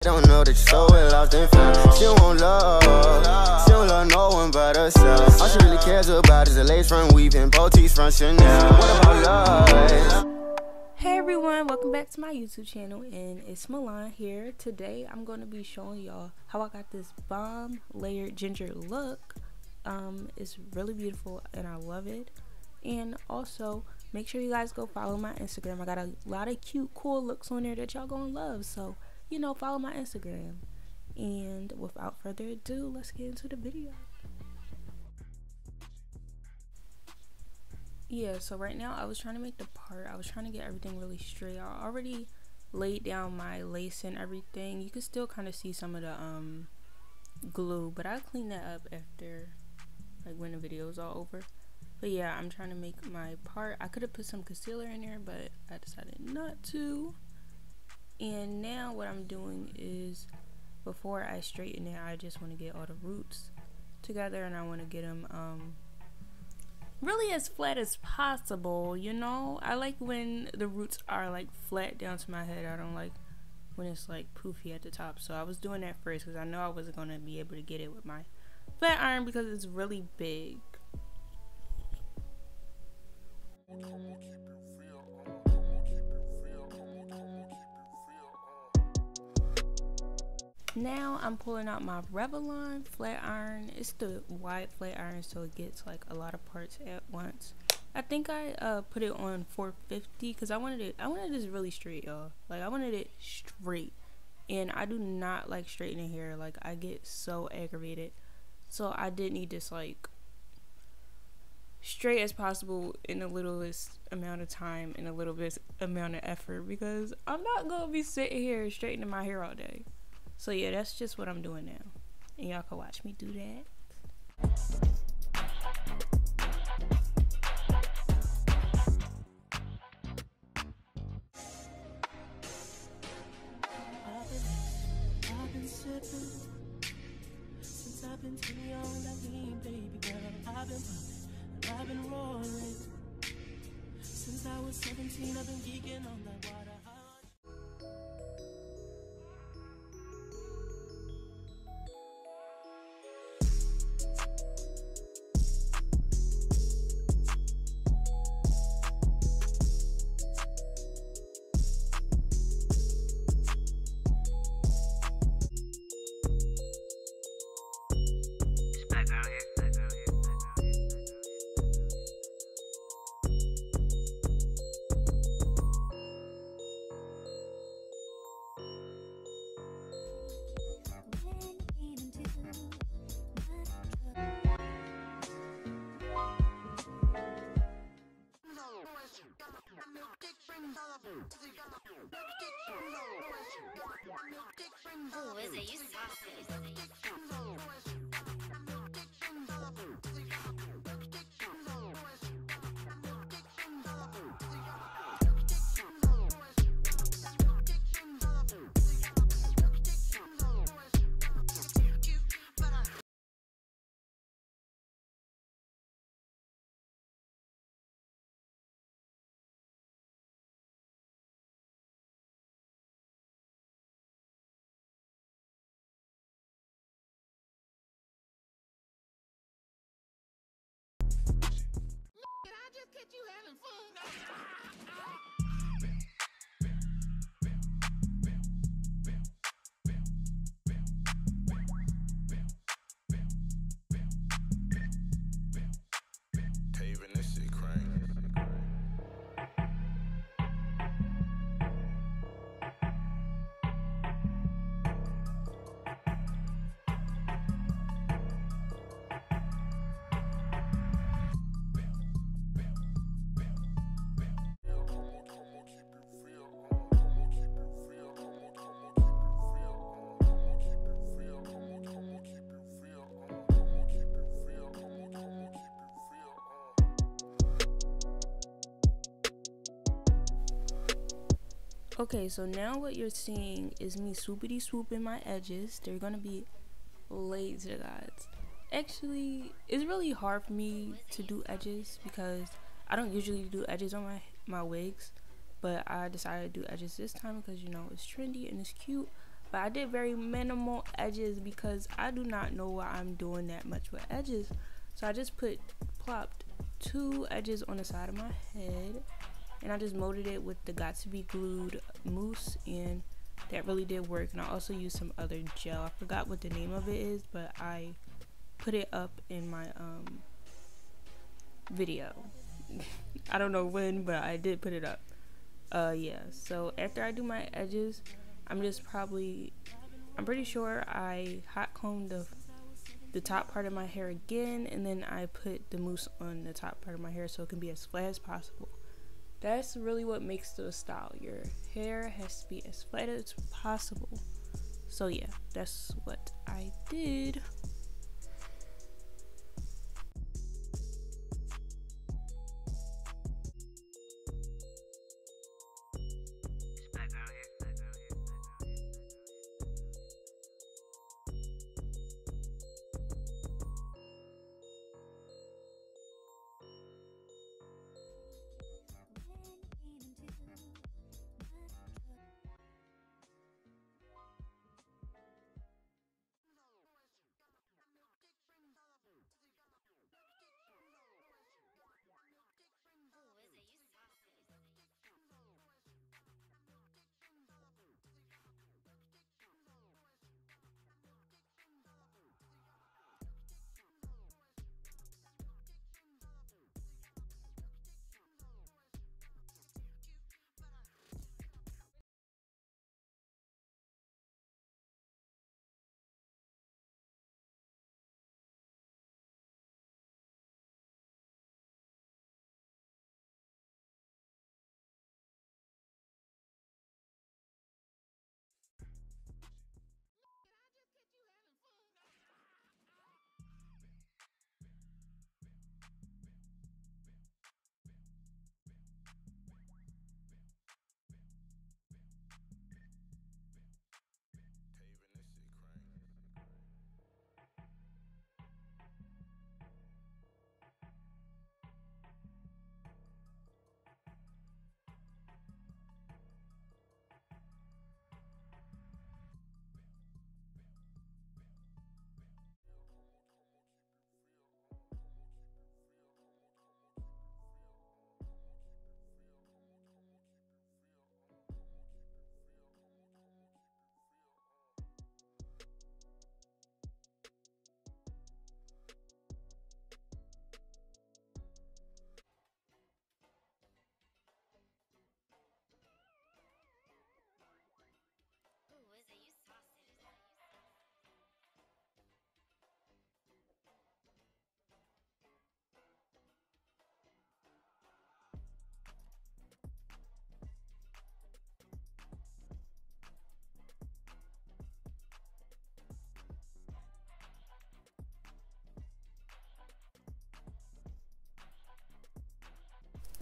Don't know that you're so well off and found. She don't love. She don't love no one but herself. All she really cares about is a lace front weaving, boutiques from Chanel. What about love? Hey everyone, welcome back to my YouTube channel and it's Milan here. Today I'm going to be showing y'all how I got this bomb layered ginger look. Um, it's really beautiful and I love it. And also make sure you guys go follow my Instagram. I got a lot of cute cool looks on there that y'all gonna love. So you know, follow my Instagram. And without further ado, let's get into the video. Yeah, so right now I was trying to make the part. I was trying to get everything really straight. I already laid down my lace and everything. You can still kind of see some of the um glue, but I'll clean that up after like when the video is all over. But yeah, I'm trying to make my part. I could have put some concealer in there, but I decided not to and now what I'm doing is before I straighten it I just want to get all the roots together and I want to get them um, really as flat as possible you know? I like when the roots are like flat down to my head. I don't like when it's like poofy at the top. So I was doing that first because I know I wasn't going to be able to get it with my flat iron because it's really big now I'm pulling out my Revlon flat iron. It's the wide flat iron so it gets like a lot of parts at once. I think I uh, put it on 450 because I wanted it. I wanted this really straight, y'all. Like I wanted it straight, and I do not like straightening hair. Like I get so aggravated, so I did need this like straight as possible in the littlest amount of time and a little bit amount of effort because I'm not gonna be sitting here straightening my hair all day. So yeah, that's just what I'm doing now. And y'all can watch me do that. Ooh, is it? You catch you having fun. Okay, so now what you're seeing is me swoopity swooping my edges. They're gonna be laser guys. Actually, it's really hard for me to do edges because I don't usually do edges on my my wigs, but I decided to do edges this time because you know it's trendy and it's cute. but I did very minimal edges because I do not know why I'm doing that much with edges. So I just put plopped two edges on the side of my head and I just molded it with the Got2b Glued mousse and that really did work and I also used some other gel. I forgot what the name of it is but I put it up in my um video. I don't know when but I did put it up. Uh yeah, so after I do my edges I'm just probably I'm pretty sure I hot combed the the top part of my hair again and then I put the mousse on the top part of my hair so it can be as flat as possible. That's really what makes the style. Your hair has to be as flat as possible. So yeah, that's what I did.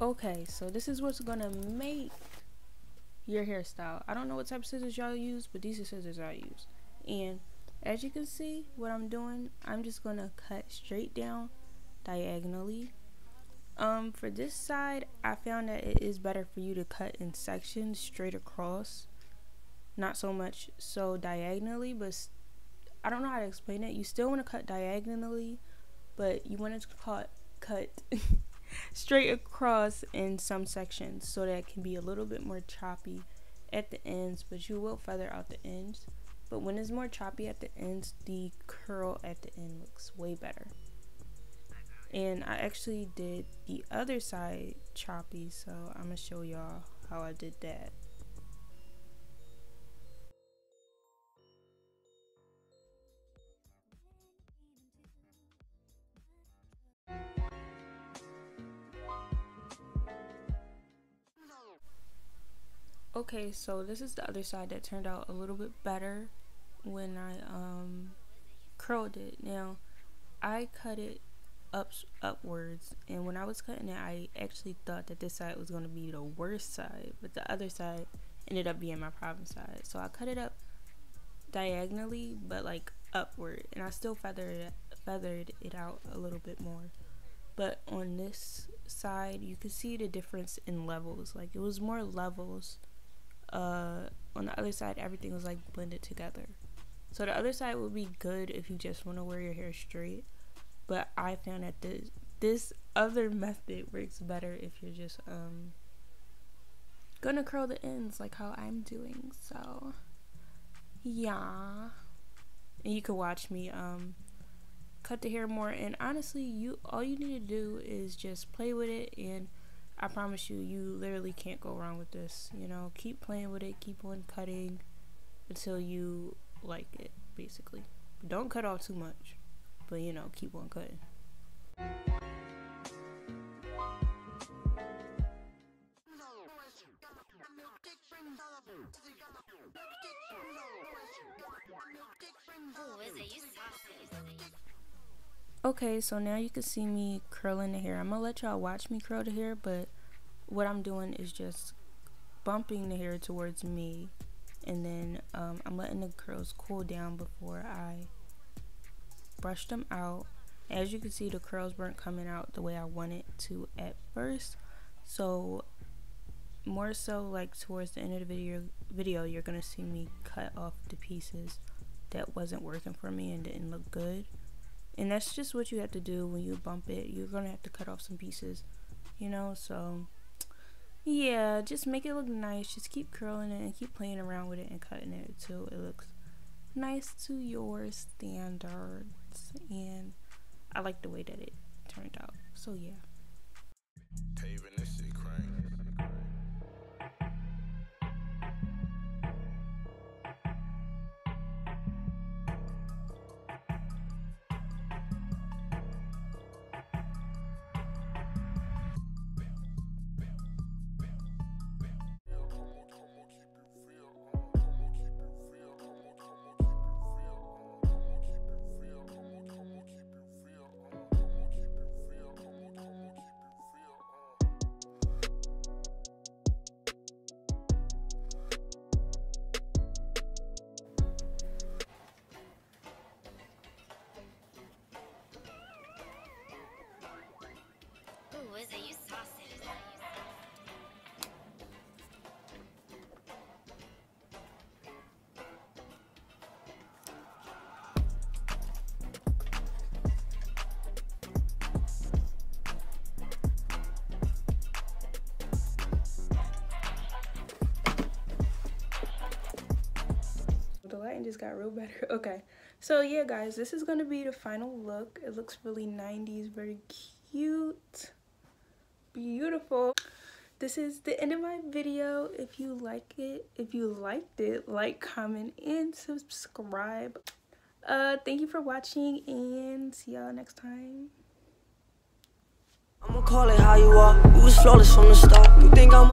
Okay, so this is what's gonna make your hairstyle. I don't know what type of scissors y'all use, but these are scissors I use. And as you can see, what I'm doing, I'm just gonna cut straight down diagonally. Um, for this side, I found that it is better for you to cut in sections straight across, not so much so diagonally, but I don't know how to explain it. You still want to cut diagonally, but you want to cut cut straight across in some sections so that it can be a little bit more choppy at the ends, but you will feather out the ends. But when it's more choppy at the ends, the curl at the end looks way better. And I actually did the other side choppy, so I'm gonna show y'all how I did that. Okay, so this is the other side that turned out a little bit better when I um curled it. Now, I cut it up upwards, and when I was cutting it, I actually thought that this side was going to be the worst side, but the other side ended up being my problem side. So I cut it up diagonally, but like upward, and I still feathered it, feathered it out a little bit more. But on this side, you could see the difference in levels. Like it was more levels uh on the other side everything was like blended together. So the other side would be good if you just want to wear your hair straight, but I found that this this other method works better if you're just um gonna curl the ends like how I'm doing. So yeah. And you can watch me um cut the hair more and honestly you all you need to do is just play with it and I promise you you literally can't go wrong with this. You know, keep playing with it, keep on cutting until you like it basically. Don't cut off too much. But you know, keep on cutting. Who Okay, so now you can see me curling the hair. I'm gonna let y'all watch me curl the hair, but what I'm doing is just bumping the hair towards me, and then um, I'm letting the curls cool down before I brush them out. As you can see, the curls weren't coming out the way I wanted to at first, so more so like towards the end of the video, video you're gonna see me cut off the pieces that wasn't working for me and didn't look good. And that's just what you have to do when you bump it. You're gonna have to cut off some pieces, you know. So, yeah, just make it look nice. Just keep curling it and keep playing around with it and cutting it until it looks nice to your standards. And I like the way that it turned out. So, yeah. The lighting just got real better. Okay. So yeah, guys, this is gonna be the final look. It looks really 90s, very cute, beautiful. This is the end of my video. If you like it, if you liked it, like, comment, and subscribe. Uh, thank you for watching, and see y'all next time. I'ma call it how you are. You was flawless from the start. You think I'm